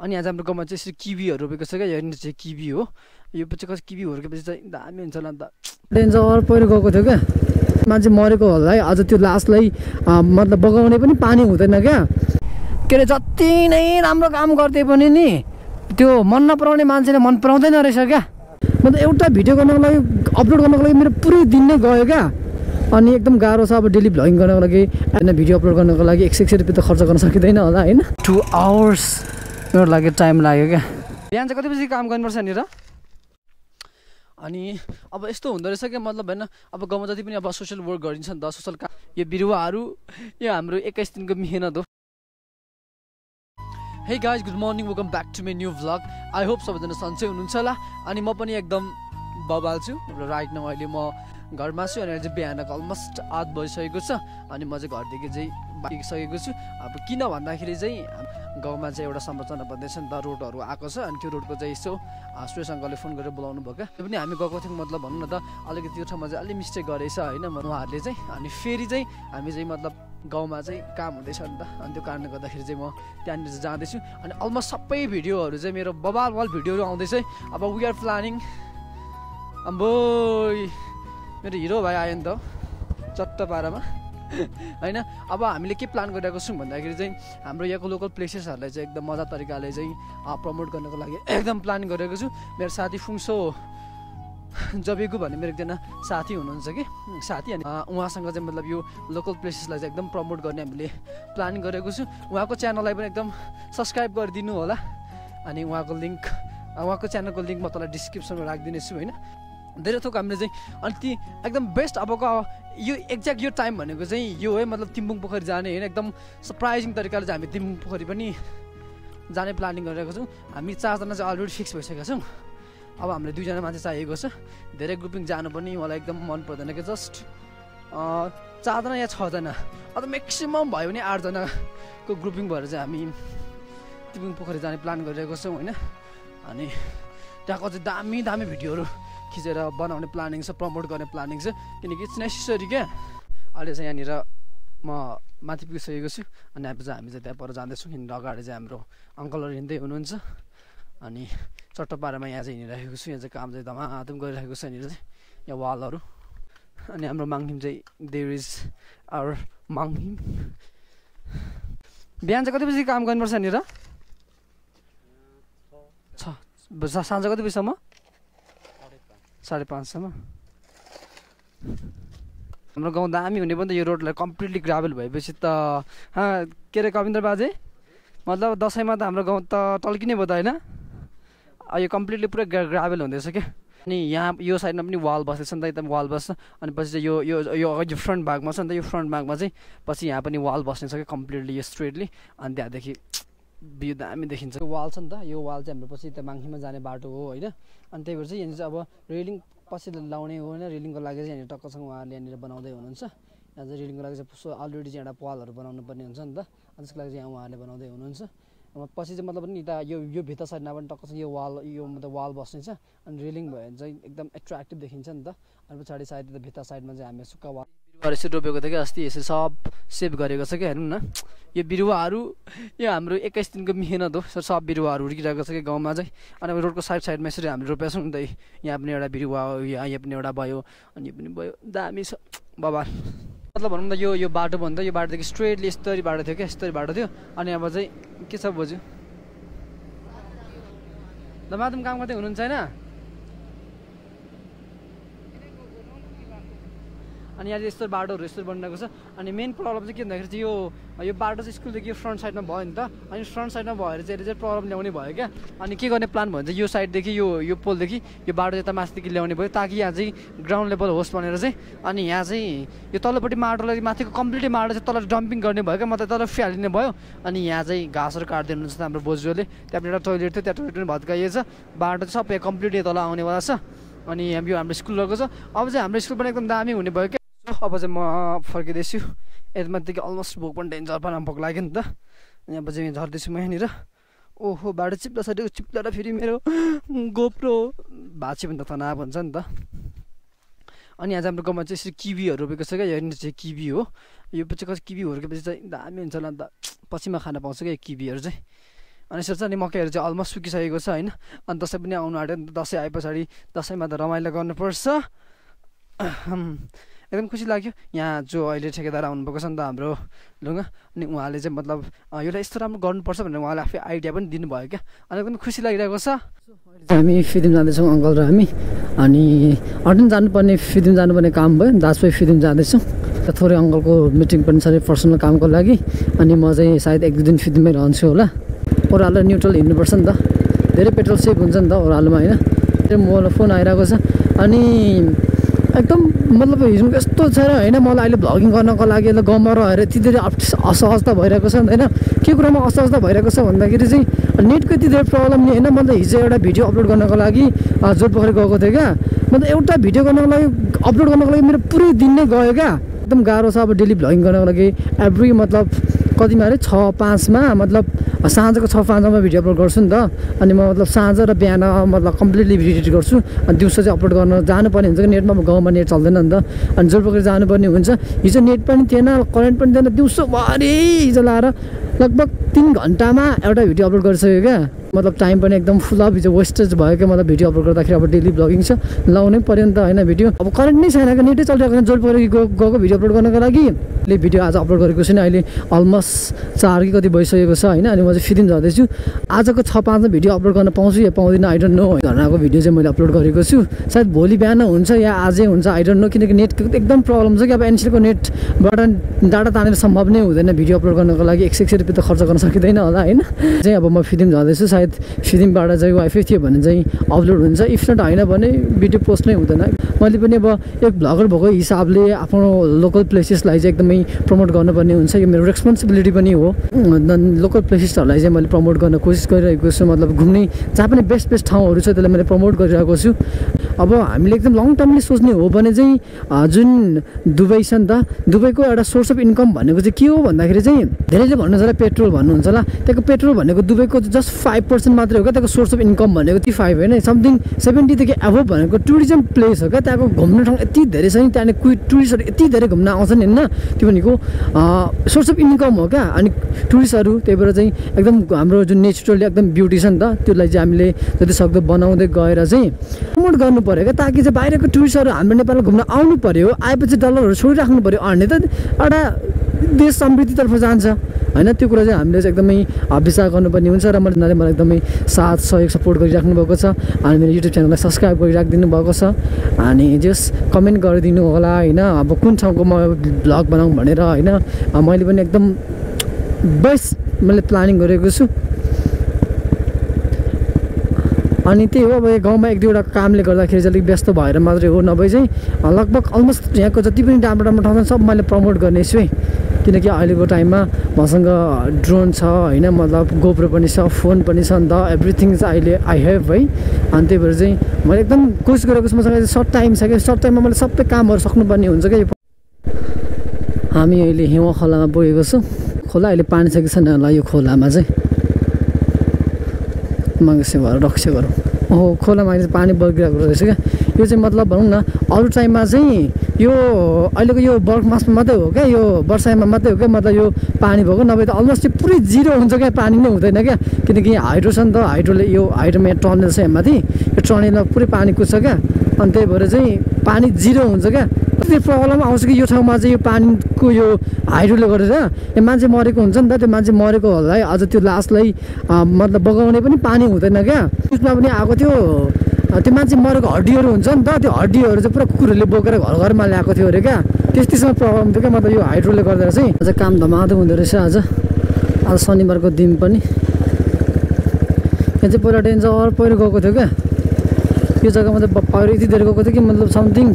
अनि आज हाम्रो गाउँमा चाहिँ यसरी किबीहरू रोपेको छ क्या यहाँनिर चाहिँ किबी हो यो पछि कसै किबी हुर्केपछि चाहिँ दामी हुन्छ होला अन्त डेन्जर पहिरो गएको थियो क्या मान्छे मरेको होला है अझ त्यो लासलाई मतलब बगाउने पनि पानी हुँदैन क्या के अरे जति नै राम्रो काम गर्दै पनि नि त्यो मन नपराउने मान्छेले मन पराउँदैन रहेछ क्या म त एउटा भिडियो गर्नको लागि अपलोड गर्नको लागि मेरो पुरै दिन नै गयो क्या अनि एकदम गाह्रो छ अब डेली भ्लगिङ गर्नको लागि होइन भिडियो अपलोड गर्नको लागि एक सय एक सय रुपियाँ त खर्च गर्न सकिँदैन होला होइन टु आवर्स मेरो लागि टाइम लाग्यो क्या। बिहान चाहिँ कति बजी काम गर्नुपर्छ यहाँनिर अनि अब यस्तो हुँदो रहेछ क्या मतलब होइन अब गाउँमा जति पनि अब सोसियल वर्क गरिन्छ नि त सोसल काम यो बिरुवाहरू यो हाम्रो एक्काइस दिनको मेहनत हो। Hey guys good morning welcome back to my new vlog I hope सबैजना सन्चै हुनुहुन्छ होला। अनि म पनि एकदम बबाल छु। र राइट न अहिले म घरमा छु अनि अहिले चाहिँ बिहानको अलमोस्ट आठ बजिसकेको छ। अनि म चाहिँ घरदेखि चाहिँ बाइसकेको छु। अब किन भन्दाखेरि चाहिँ गाउँमा चाहिँ एउटा संरचना बन्दैछ नि त रोडहरू आएको छ अनि त्यो रोडको चाहिँ यसो सुरेश फोन गरेर बोलाउनु भयो क्या। त्यो पनि हामी गएको थियौँ मतलब भनौँ न त अलिकति त्यो ठाउँमा चाहिँ अलिक मिस्टेक गरेछ होइन उहाँहरूले चाहिँ। अनि फेरि चाहिँ हामी चाहिँ मतलब गाउँमा चाहिँ काम हुँदैछ नि त। अनि त्यो कारणले गर्दाखेरि चाहिँ म त्यहाँनिर चाहिँ जाँदैछु। अनि अलमोस्ट सबै भिडियोहरू चाहिँ मेरो बबाल बल भिडियोहरू आउँदैछ अब वी आर प्लानिङ अम्बो मेरो हिरो भाइ आयो नि त चट्ट पारामा होइन? अब हामीले के प्लान गरिरहेको छौँ भन्दाखेरि चाहिँ हाम्रो यहाँको लोकल प्लेसेसहरूलाई चाहिँ एकदम मजा तरिकाले चाहिँ प्रमोट गर्नको लागि एकदम प्लान गरेको छु। मेरो साथी फुङसो जबेगु भन्ने मेरो एकजना साथी हुनुहुन्छ कि? साथी अनि उहाँसँग चाहिँ मतलब यो लोकल प्लेसेसलाई चाहिँ एकदम प्रमोट गर्ने हामीले प्लान गरेको छु। उहाँको च्यानललाई पनि एकदम सब्सक्राइब गरिदिनु होला। अनि उहाँको लिङ्क उहाँको च्यानलको लिङ्क म तँलाई डिस्क्रिप्सनमा राखिदिनेछु होइन? धेरै थोक हामीले चाहिँ अनि ती एकदम बेस्ट अबको यो एक्ज्याक्ट यो टाइम भनेको चाहिँ यो है मतलब तिम्बुङ पोखरी जाने होइन एकदम सरप्राइजिङ तरिकाले चाहिँ हामी तिम्बुङ पोखरी पनि जाने प्लानिङ गरिरहेको छौँ। हामी चारजना चाहिँ अलरेडी फिक्स भइसकेका छौँ। अब हामीले दुईजना मान्छे चाहिएको छ। धेरै ग्रुपिङ जानु पनि मलाई एकदम मन पर्दैन कि जस्ट चारजना या छजना? अथवा म्याक्सिमम् भयो भने आठजनाको ग्रुपिङ भएर चाहिँ हामी तिम्बुङ पोखरी जाने प्लान गरिरहेको छौँ होइन। अनि त्यहाँको चाहिँ दामी दामी भिडियोहरू खिचेर बनाउने प्लानिङ छ प्रमोट गर्ने प्लानिङ छ। किनकि इट्स नेसेसरी क्या। अहिले चाहिँ यहाँनिर म माथि पुगिसकेको छु अनि अब चाहिँ हामी चाहिँ त्यहाँ पर जाँदैछौँ। यहाँनिर अगाडि चाहिँ हाम्रो अङ्कलहरू हिँड्दै हुनुहुन्छ। अनि चट्टपारामा यहाँ चाहिँ हिँडिरहेको छु। यहाँ चाहिँ काम चाहिँ धमाधम गरिरहेको छ यहाँनिर चाहिँ यहाँ वालहरू। अनि हाम्रो माङहिम चाहिँ देयर इज आवर माङहिम बिहान चाहिँ कति बजी काम गर्नुपर्छ यहाँनिर? छ। साँझ कति बजीसम्म? साढे पाँचसम्म। हाम्रो गाउँ दामी हुने पनि त यो रोडलाई कम्प्लिटली ग्राभल भएपछि त के अरे कविन्द्र बाजे? मतलब दसैँमा त हाम्रो गाउँ त टल्किने भयो त होइन? यो कम्प्लिटली पुरै ग्राभल हुँदैछ क्या। अनि यहाँ यो साइडमा पनि वाल बस्दैछ नि त एकदम वाल बस्छ। अनि पछि चाहिँ यो यो यो फ्रन्ट भागमा छ नि त यो फ्रन्ट भागमा चाहिँ पछि यहाँ पनि वाल बस्ने छ क्या कम्प्लिटली यो स्ट्रेटली। अनि त्यहाँदेखि भ्यू दामी देखिन्छ। वाल छ नि त यो वाल चाहिँ हाम्रो पछि त माङ्खीमा जाने बाटो हो होइन? अनि त्यही भएर चाहिँ यहाँनिर अब रेलिङ पछि लाउने हो होइन? रेलिङको लागि चाहिँ यहाँनिर टक्कसँग उहाँहरूले यहाँनिर बनाउँदै हुनुहुन्छ। यहाँ चाहिँ रेलिङको लागि चाहिँ अलरेडी चाहिँ एउटा पालहरू बनाउनु पर्ने हुन्छ नि त। अनि त्यसको लागि चाहिँ यहाँ उहाँहरूले बनाउँदै हुनुहुन्छ। पछि चाहिँ मतलब नि यता यो यो भित्र साइडमा पनि टक्कसँग यो वाल यो मतलब वाल बस्ने छ अनि रेलिङ भयो भने चाहिँ एकदम एट्र्याक्टिभ देखिन्छ नि त। अनि पछाडि साइड भित्र साइडमा चाहिँ हामी सुक्खा वाल बिरुवाहरू यसरी रोपेको थियो कि अस्ति यसरी सब सेभ गरेको छ क्या हेर्नु न। यो बिरुवाहरू यो हाम्रो एक्काइस दिनको मेहनत हो। सब बिरुवाहरू हुर्किरहेको छ कि गाउँमा चाहिँ। अनि रोडको साइड साइडमा यसरी हामीले रोपेको छौँ। नि त यहाँ पनि एउटा बिरुवा हो यहाँ पनि एउटा भयो अनि यो पनि भयो। दामी छ। बाबा। मतलब भनौँ न यो यो बाटो भन्दा यो बाटोदेखि स्ट्रेटली यस्तरी बाटो थियो क्या यस्तरी बाटो थियो। अनि अब चाहिँ के छ बोजू? माधुम काम गर्दै हुनुहुन्छ होइन? अनि यहाँ यस्तो बाटोहरू यस्तो बनिरहेको छ। अनि मेन प्रब्लम चाहिँ के भन्दाखेरि चाहिँ यो यो बाटो चाहिँ स्कुलदेखि फ्रन्ट साइडमा भयो नि त। अनि फ्रन्ट साइडमा भएर चाहिँ चाहिँ प्रब्लम ल्याउने भयो क्या। अनि के गर्ने प्लान भयो भने चाहिँ यो साइडदेखि यो यो पोलदेखि यो बाटो यता माथिदेखि ल्याउने भयो। ताकि यहाँ चाहिँ ग्राउन्ड लेभल होस् भनेर चाहिँ अनि यहाँ चाहिँ यो तल्लोपट्टि माटोलाई माथिको कम्प्लिटली माटो चाहिँ तल डम्पिङ गर्ने भयो क्या। मतलब तल फ्यालिने भयो। अनि यहाँ चाहिँ घाँसहरू काट्दै हुनुहुन्छ हाम्रो बोजूले त्यहाँ एउटा टोइलेट थियो त्यहाँ टोइलेट पनि भत्काइएछ बाटो चाहिँ सबै कम्प्लिटली तल आउनेवाला छ। अनि यो हाम्रो स्कुल रहेको छ। अब चाहिँ हाम्रो स्कुल पनि एकदम दामी हुने भयो क्या। अब चाहिँ म फर्किँदैछु। यतामाथिदेखि अलमोस्ट भोक पनि डेन्जर पाना भोक लाग्यो नि त। यहाँ चाहिँ झर्दैछु म यहाँनिर। ओहो बाटो चिप्ला सकेको चिप्लाएर फेरि मेरो गोप्रो। भाँच्यो भने त तनाव हुन्छ नि त। अनि आज हाम्रो गाउँमा चाहिँ यसरी किबीहरू रोपेको छ क्या यहाँनिर चाहिँ किबी हो। यो पछि कसै किबी हुर्केपछि चाहिँ दामी हुन्छ होला अन्त पछिमा खान पाउँछ क्या किबीहरू चाहिँ। अनि यसरी चाहिँ अनि मकैहरू चाहिँ अलमोस्ट सुकिसकेको छ होइन। अनि दसैँ पनि आउनु आँट्यो दसैँ आए पछाडि दसैँमा त रमाइलो गर्नुपर्छ। एकदम खुसी लाग्यो। यहाँ जो अहिले ठेकेदार आउनुभएको छ नि त हाम्रो लुगा अनि उहाँले चाहिँ मतलब एउटा यस्तो राम्रो गर्नुपर्छ भनेर उहाँले आफै आइडिया पनि दिनुभयो क्या। अनि एकदम खुसी लागिरहेको छ। हामी फिदिम जाँदैछौँ अङ्कल र हामी। अनि अर्डन जानुपर्ने फिदिम जानुपर्ने काम भयो। दाजभाइ फिदिम जाँदैछौँ। थोरै अङ्कलको मिटिङ पनि छ अरे पर्सनल कामको लागि। अनि म चाहिँ सायद एक दुई दिन फिदिममै रहन्छु होला। ओह्रालो न्युट्रल हिँड्नुपर्छ नि त। धेरै पेट्रोल सेभ हुन्छ नि त ओह्रालोमा होइन? मोबाइलमा फोन आइरहेको छ। अनि एकदम मतलब हिजो यस्तो छ र होइन मलाई अहिले भ्लगिङ गर्नको लागि गाउँमा रहेर यति धेरै असहजता भइरहेको छ होइन। के कुरामा असहजता भइरहेको छ भन्दाखेरि चाहिँ नेटको यति धेरै प्रब्लम नि होइन मतलब हिजो एउटा भिडियो अपलोड गर्नको लागि जोरपोखरी गएको थिएँ क्या। मतलब एउटा भिडियो गर्नको लागि अपलोड गर्नको लागि मेरो पुरै दिन नै गयो क्या। एकदम गाह्रो छ अब डेली भ्लगिङ गर्नको लागि। एभ्री मतलब कतिमा अरे छ पाँचमा मतलब साँझको छ पाँचमा भिडियो अपलोड गर्छु नि त। अनि म मतलब साँझ र बिहान मतलब कम्प्लिटली भिडियो एडिट गर्छु। अनि दिउँसो चाहिँ अपलोड गर्न जानुपर्ने हुन्छ कि नेटमा? गाउँमा नेट चल्दैन नि त। अनि जोरपोखरी जानुपर्ने हुन्छ हिजो नेट पनि थिएन करेन्ट पनि थिएन दिउँसोभरि हिजो लाएर लगभग तिन घन्टामा एउटा भिडियो अपलोड गरिसक्यो क्या। मतलब टाइम पनि एकदम फुल अफ हिजो वेस्टेज भयो क्या मतलब भिडियो अपलोड गर्दाखेरि अब डेली ब्लगिङ छ। लाउनै पऱ्यो नि त होइन भिडियो अब करेन्ट नै छैन नेटै चलिरहेको जोड पऱ्यो गएको भिडियो अपलोड गर्नको लागि। अहिले भिडियो आज अपलोड गरेको छुइनँ अहिले अलमोस्ट चार कि कति भइसकेको छ होइन अनि म चाहिँ फिदिन जाँदैछु। आजको छ पाँचमा भिडियो अपलोड गर्न पाउँछु या पाउँदिनँ आई डोन्ट नो घरनाको भिडियो चाहिँ मैले अपलोड गरेको छु। सायद भोलि बिहान हुन्छ या आजै हुन्छ आई डोन्ट नो किनकि नेटको एकदम प्रब्लम छ कि अब एनसिलको नेटबाट डाटा तानेर सम्भव नै हुँदैन भिडियो अपलोड गर्नको लागि। एक सय रुपियाँ त खर्च गर्न सकिँदैन होला होइन? चाहिँ अब म फिदिम जाँदैछु। सायद फिदिमबाट चाहिँ वाइफाई थियो भने चाहिँ अपलोड हुन्छ। इफ नट होइन भने भिडियो पोस्ट नै हुँदैन। मैले पनि अब एक भ्लगर भएको हिसाबले आफ्नो लोकल प्लेसेसलाई चाहिँ एकदमै प्रमोट गर्नुपर्ने हुन्छ। यो मेरो रेस्पोन्सिबिलिटी पनि हो। लोकल प्लेसेसहरूलाई चाहिँ मैले प्रमोट गर्न कोसिस गरिरहेको छु। मतलब घुम्ने जहाँ पनि बेस्ट बेस्ट ठाउँहरू छ त्यसलाई मैले प्रमोट गरिरहेको छु। अब हामीले एकदम लङ टर्मली सोच्ने हो भने चाहिँ जुन दुबई छ नि त दुबईको एउटा सोर्स अफ इन्कम भनेको चाहिँ के हो भन्दाखेरि चाहिँ धेरैले भन्नुहुन्छ होला पेट्रोल भन्नुहुन्छ होला। त्यहाँको पेट्रोल भनेको दुबईको जस्ट फाइभ पर्सेन्ट मात्रै हो क्या? त्यहाँको सोर्स अफ इन्कम भनेको ती फाइभ होइन? समथिङ सेभेन्टीदेखि एभोभ भनेको टुरिज्म प्लेस हो क्या? त्यहाँको घुम्ने ठाउँ यति धेरै छ नि त्यहाँनिर कुइ टुरिस्टहरू यति धेरै घुम्न आउँछन् होइन? त्यो भनेको सोर्स अफ इन्कम हो क्या? अनि टुरिस्टहरू त्यही भएर चाहिँ एकदम हाम्रो जुन नेचुरली एकदम ब्युटी छ नि त त्यसलाई चाहिँ हामीले जति सक्दो बनाउँदै गएर चाहिँ प्रमोट गर्नु पऱ्यो क्या? ताकि चाहिँ बाहिरको टुरिस्टहरू हाम्रो नेपालमा घुम्न आउनु पऱ्यो आएपछि डलरहरू छोडिराख्नु पऱ्यो अनि त एउटा देश समृद्धितर्फ जान्छ। होइन? त्यो कुरा चाहिँ हामीले चाहिँ एकदमै विचार गर्नुपर्ने हुन्छ र मैले मलाई एकदमै साथ सहयोग सपोर्ट गरिराख्नु भएको छ। अनि मेरो युट्युब च्यानललाई सब्सक्राइब गरिराखिदिनु भएको छ। अनि जस कमेन्ट गरिदिनु होला होइन? अब कुन ठाउँको म भ्लग बनाऊँ भनेर होइन? मैले पनि एकदम बेस्ट मैले प्लानिङ गरेको छु। अनि त्यही हो अब गाउँमा एक दुईवटा कामले गर्दाखेरि चाहिँ अलिक व्यस्त भएर मात्रै हो। नभए चाहिँ लगभग अलमोस्ट यहाँको जति पनि राम्रो राम्रो ठाउँ छ सब मैले प्रमोट गर्नेछु है। किनकि अहिलेको टाइममा मसँग ड्रोन छ होइन मतलब गोप्रो पनि छ फोन पनि छ नि त एभ्रिथिङ चाहिँ अहिले आई हेभ है। अनि त्यही भएर चाहिँ मैले एकदम कोसिस गरेको छु मसँग सर्ट टाइम छ क्या। सर्ट टाइममा मैले सबै कामहरू सक्नुपर्ने हुन्छ क्या। हामी अहिले हिउँ खोलामा पुगेको छौँ। खोला अहिले पानी छ कि छैन होला यो खोलामा चाहिँ? माग्से भएर रक्से गरौँ। ओहो खोलामा अहिले पानी बगिरहेको रहेछ क्या। यो चाहिँ मतलब भनौँ न अरू टाइममा चाहिँ यो अहिलेको यो बर्ख मासमा मात्रै हो क्या यो वर्षामा मात्रै हो क्या मतलब यो पानी भएको नभए त अलमोस्ट चाहिँ पुरै जिरो हुन्छ क्या पानी नै हुँदैन क्या। किनकि हाइड्रो छ नि त हाइड्रोले यो हाइड्रोमा यहाँ टनेल छ यहाँ माथि यो टनेलमा पुरै पानी कुद्छ क्या। अनि त्यही भएर चाहिँ पानी जिरो हुन्छ क्या। त्यो प्रब्लम आउँछ कि यो ठाउँमा चाहिँ यो पानीको यो हाइड्रोले गरेर यो मान्छे मरेको हुन्छ नि त। त्यो मान्छे मरेकोहरूलाई अझ त्यो लासलाई मतलब बगाउने पनि पानी हुँदैन क्या। उसमा पनि आएको थियो त्यो मान्छे मरेको हड्डीहरू हुन्छ नि त त्यो हड्डीहरू चाहिँ पुरा कुकुरहरूले बोकेर घर घरमा ल्याएको थियो अरे क्या। त्यस त्यसमा प्रब्लम थियो क्या मतलब यो हाइड्रोले गर्दा चाहिँ। अझ काम धमाधो हुँदो रहेछ आज। आज शनिबारको दिन पनि। यहाँ चाहिँ पहिला डेन्जर पहिरो गएको थियो क्या। यो जग्गामा त पहिरो यति धेरै गएको थियो कि मतलब समथिङ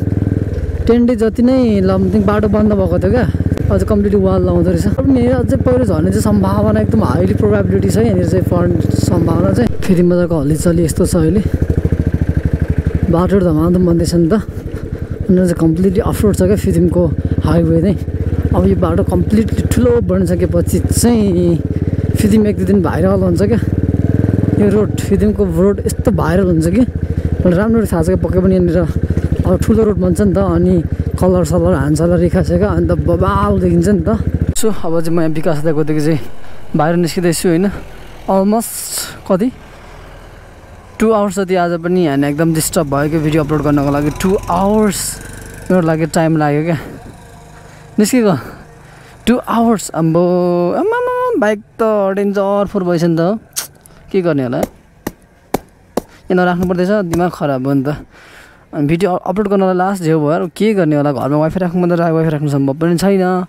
टेन डेज जति नै समथिङ बाटो बन्द भएको थियो क्या। अझ कम्प्लिटली वाल लाउँदो रहेछ। पनि अझै पहिरो झर्ने चाहिँ सम्भावना एकदम हाइली प्रोभाबिलिटी छ यहाँनिर चाहिँ फर्न सम्भावना चाहिँ। फेरि मजाको हल्लीचल्ली यस्तो छ अहिले। बाटोहरू धमाधम बन्दैछ नि त। अनि चाहिँ कम्प्लिटली अफरोड छ क्या फिदिमको हाइवे नै। अब यो बाटो कम्प्लिटली ठुलो बनिसकेपछि चाहिँ फिदिम एक दुई दिन भाइरल हुन्छ क्या। यो रोड फिदिमको रोड यस्तो भाइरल हुन्छ कि। मलाई राम्रो थाहा छ क्या पक्कै पनि यहाँनिर अब ठुलो रोड बन्छ नि त अनि कलर सलर हान्छ रेखा छ क्या अन्त बबाल देखिन्छ नि त। सो अब चाहिँ म यहाँ विकास दाइकोदेखि चाहिँ बाहिर निस्किँदैछु होइन। अलमोस्ट कति? टु आवर्स जति आज पनि होइन एकदम डिस्टर्ब भयो क्या भिडियो अपलोड गर्नको लागि। टु आवर्स मेरो लागि टाइम लाग्यो क्या। निस्केको? टु आवर्स अम्बो। आम्मा बाइक त डेन्जर फोर भएछ नि त के गर्ने होला? यहाँ नराख्नु पर्दैछ दिमाग खराब भयो नि त। अनि भिडियो अपलोड गर्नलाई लास्ट झेउ भयो। के गर्ने होला? घरमा वाइफाई राख्नु पर्दा वाइफाई राख्नु सम्भव पनि छैन।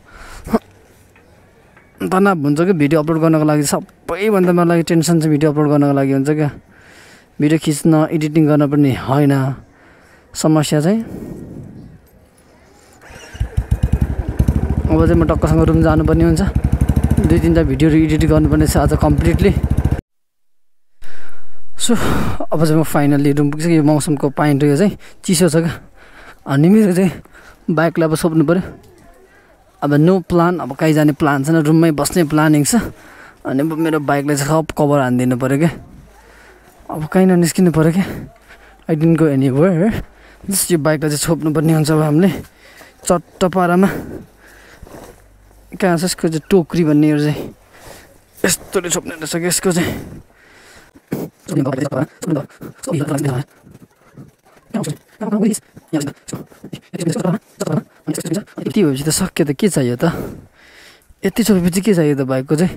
तनाव हुन्छ कि भिडियो अपलोड गर्नको लागि? सबैभन्दा मेरो लागि टेन्सन चाहिँ भिडियो अपलोड गर्नको लागि हुन्छ क्या। भिडियो खिच्न एडिटिङ गर्न पनि होइन। समस्या चाहिँ? अब चाहिँ म टक्कसँग रुम जानुपर्ने हुन्छ। दुई तिनवटा भिडियोहरू एडिट गर्नुपर्ने छ आज कम्प्लिटली। सो अब चाहिँ म फाइनल्ली रुम पुगिसकेँ यो मौसमको पाइन्ट यो चाहिँ। चिसो छ क्या। अनि मेरो चाहिँ बाइकलाई अब सोध्नु पऱ्यो अब नो प्लान अब कहीँ जाने प्लान छैन। रुममै बस्ने प्लानिङ छ। अनि मेरो बाइकलाई चाहिँ सब कभर हानिदिनु पऱ्यो क्या। अब कहीँ ननिस्किनु पऱ्यो क्या I didn't go anywhere just यो बाइकलाई चाहिँ छोप्नुपर्ने हुन्छ अब हामीले। चट्ट पारामा कहाँ छ यसको चाहिँ टोक्री भन्नेहरू चाहिँ? यस्तोले छोप्ने रहेछ कि यसको चाहिँ? यति भएपछि त सक्यो त। के चाहियो त? यति छोपेपछि के चाहियो त बाइकको चाहिँ?